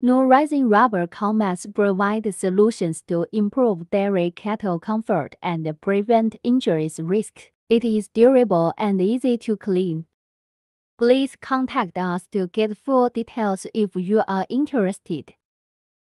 New Rising Rubber Cow Mats provide solutions to improve dairy cattle comfort and prevent injuries risk. It is durable and easy to clean. Please contact us to get full details if you are interested.